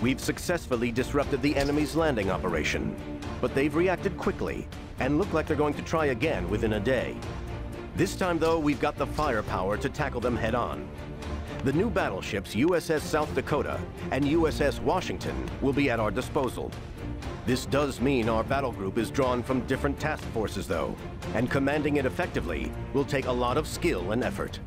we've successfully disrupted the enemy's landing operation. But they've reacted quickly and look like they're going to try again within a day. This time, though, we've got the firepower to tackle them head on. The new battleships USS South Dakota and USS Washington will be at our disposal. This does mean our battle group is drawn from different task forces, though, and commanding it effectively will take a lot of skill and effort.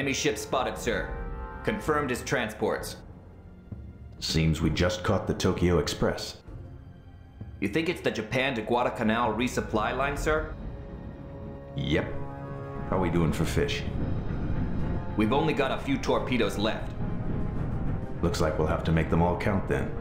Enemy ship spotted, sir. Confirmed as transports. Seems we just caught the Tokyo Express. You think it's the Japan to Guadalcanal resupply line, sir? Yep. How are we doing for fish? We've only got a few torpedoes left. Looks like we'll have to make them all count then.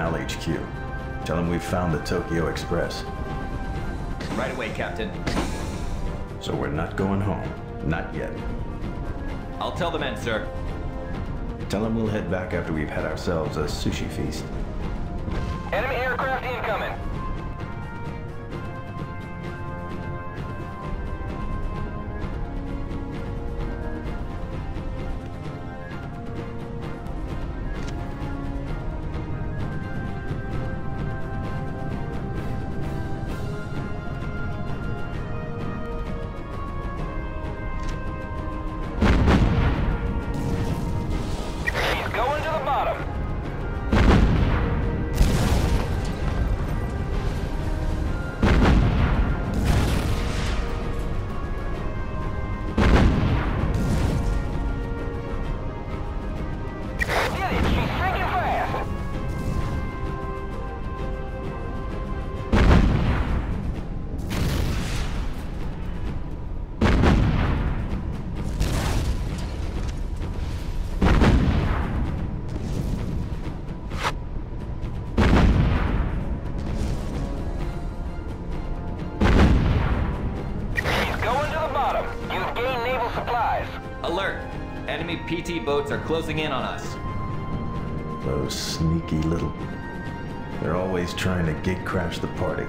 Guadalcanal HQ. Tell them we've found the Tokyo Express. Right away, Captain. So we're not going home. Not yet. I'll tell the men, sir. Tell them we'll head back after we've had ourselves a sushi feast. Enemy boats are closing in on us. Those sneaky little... They're always trying to gig crash the party.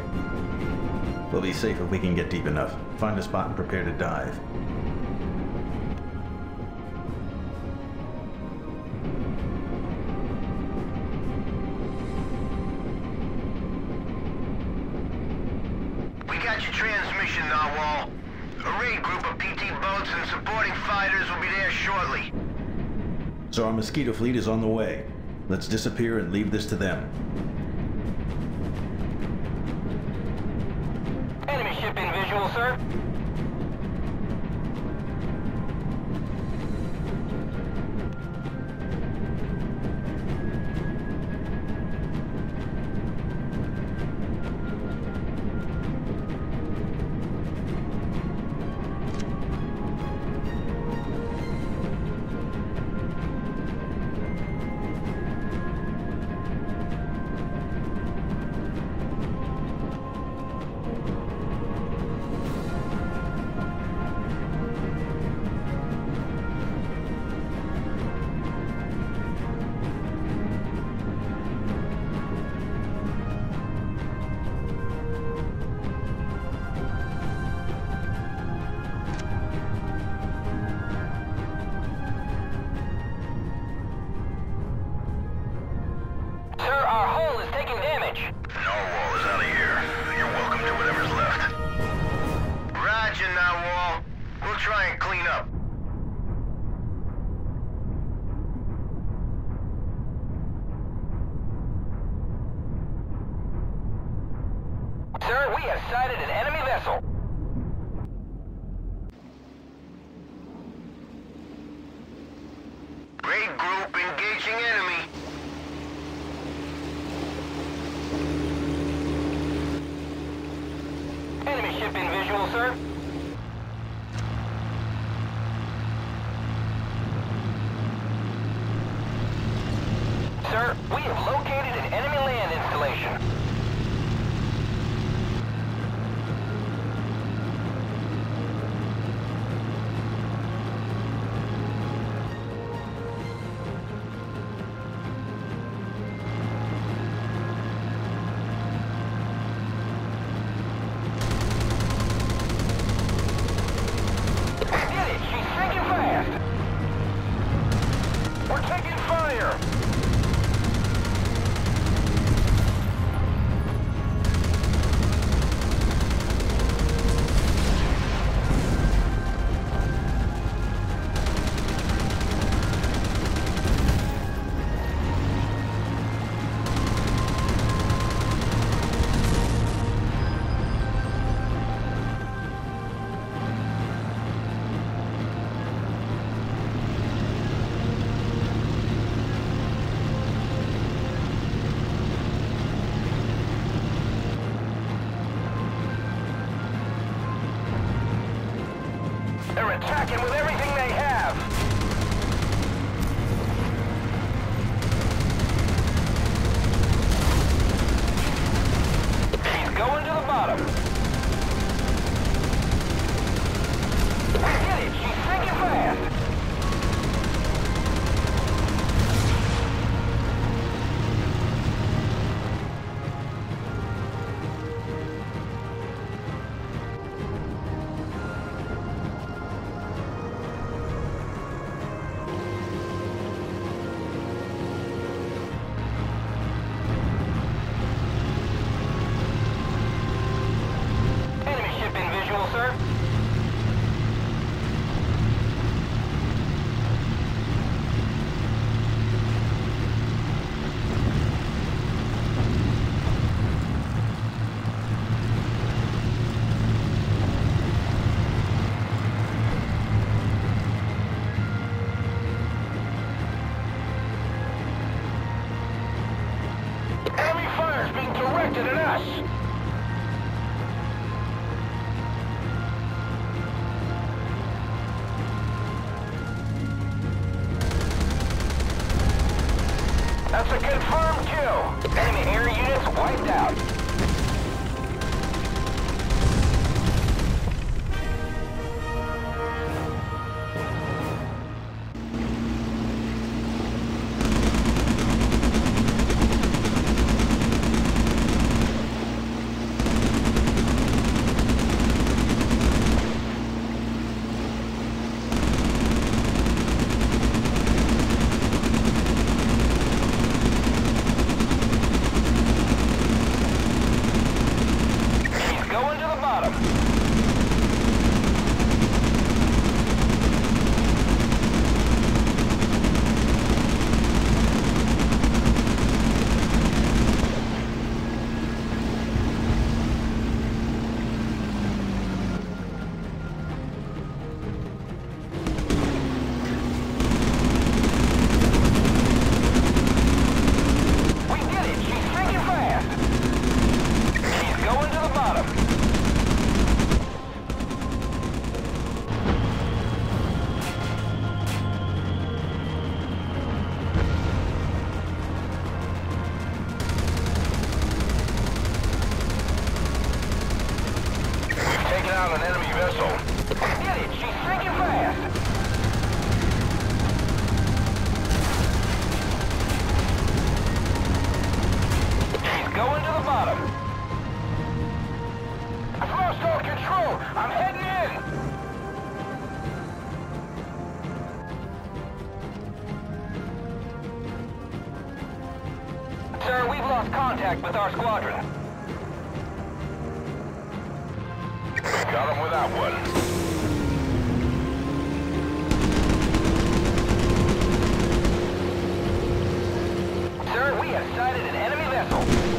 We'll be safe if we can get deep enough. Find a spot and prepare to dive. We got your transmission, Narwhal. A raid group of PT boats and supporting fighters will be there shortly. So our mosquito fleet is on the way. Let's disappear and leave this to them. lost contact with our squadron. Got him with that one. Sir, we have sighted an enemy vessel.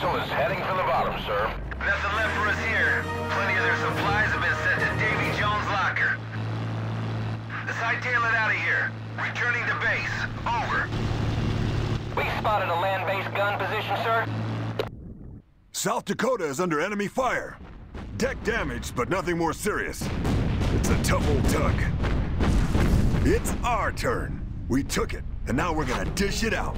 Vessel is heading for the bottom, sir. Nothing left for us here. Plenty of their supplies have been sent to Davy Jones' locker. Let's hightail it out of here. Returning to base. Over. We spotted a land-based gun position, sir. South Dakota is under enemy fire. Deck damaged, but nothing more serious. It's a tough old tug. It's our turn. We took it, and now we're gonna dish it out.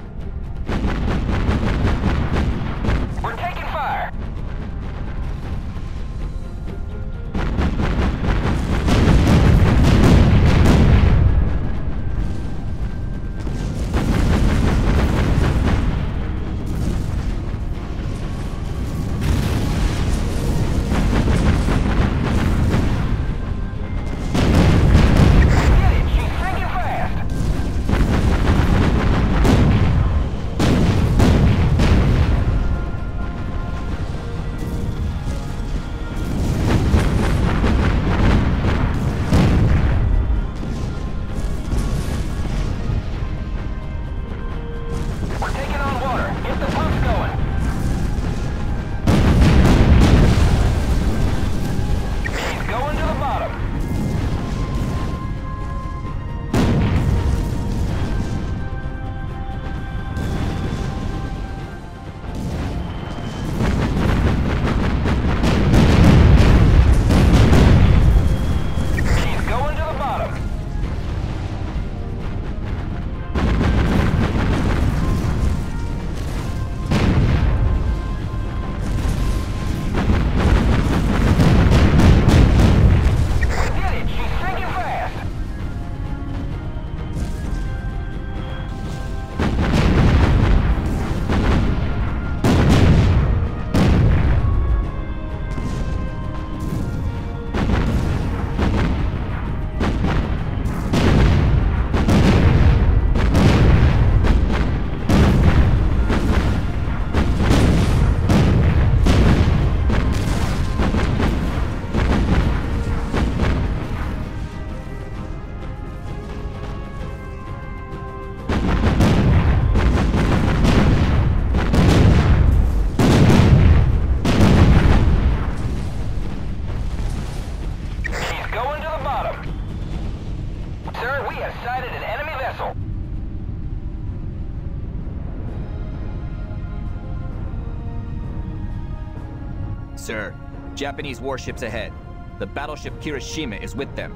Sir, Japanese warships ahead. The battleship Kirishima is with them.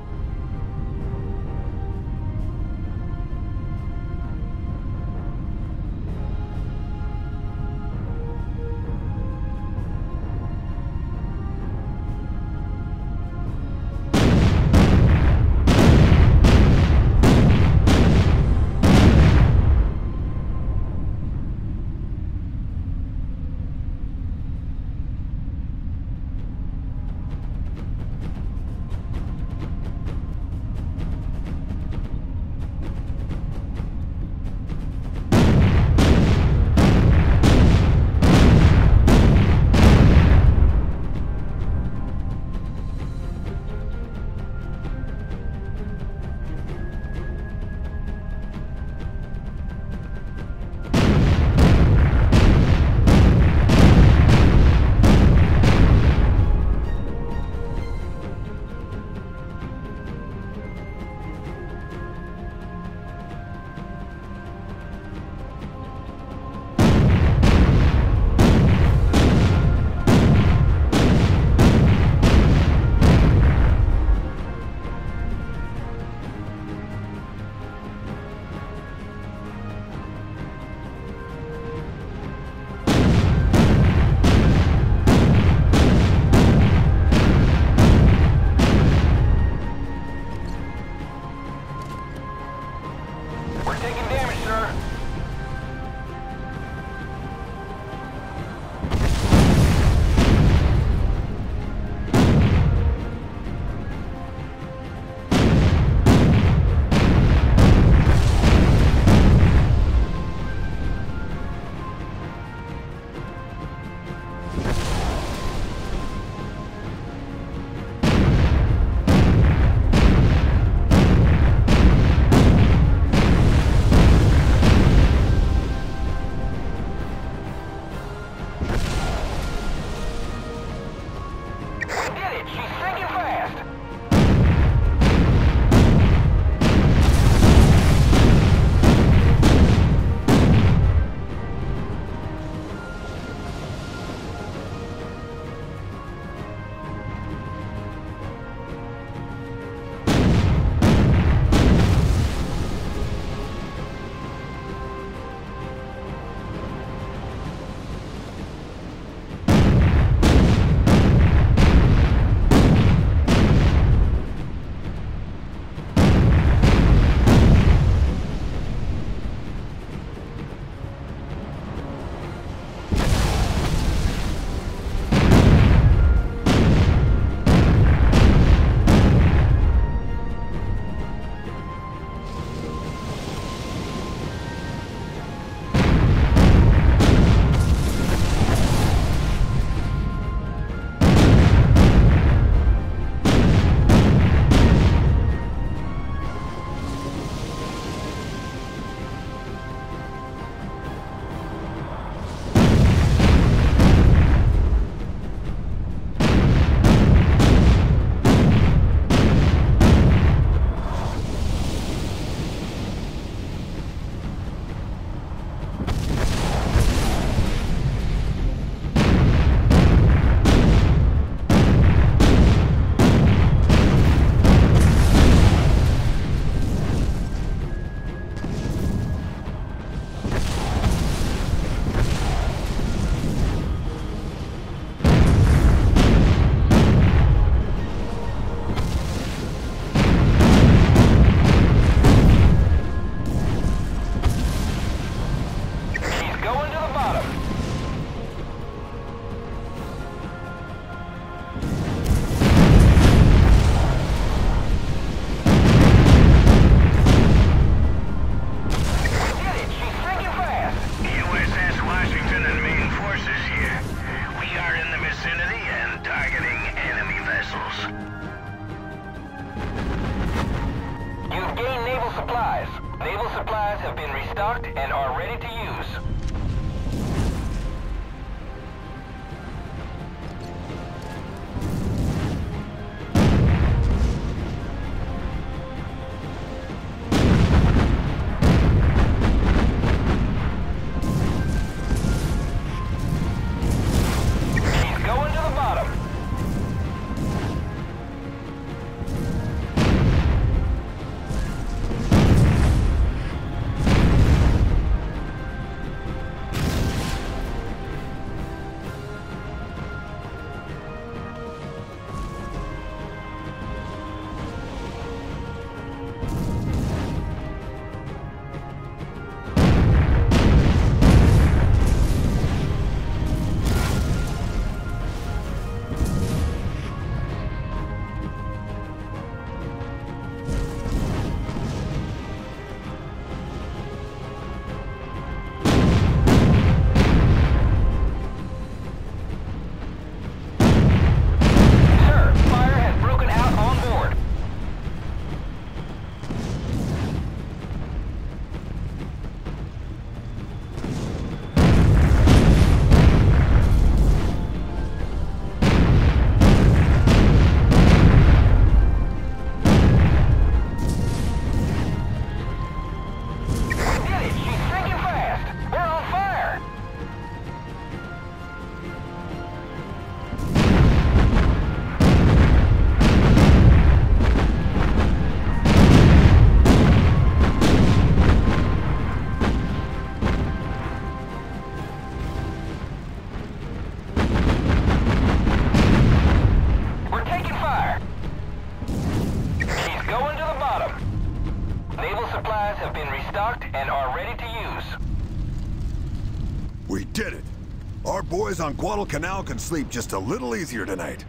Guadalcanal can sleep just a little easier tonight.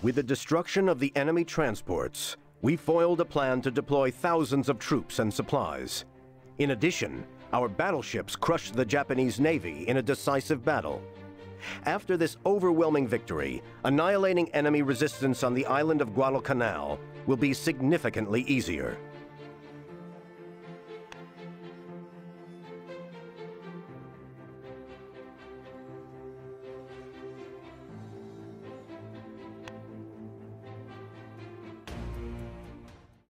With the destruction of the enemy transports, we foiled a plan to deploy thousands of troops and supplies. In addition, our battleships crushed the Japanese Navy in a decisive battle. After this overwhelming victory, annihilating enemy resistance on the island of Guadalcanal will be significantly easier.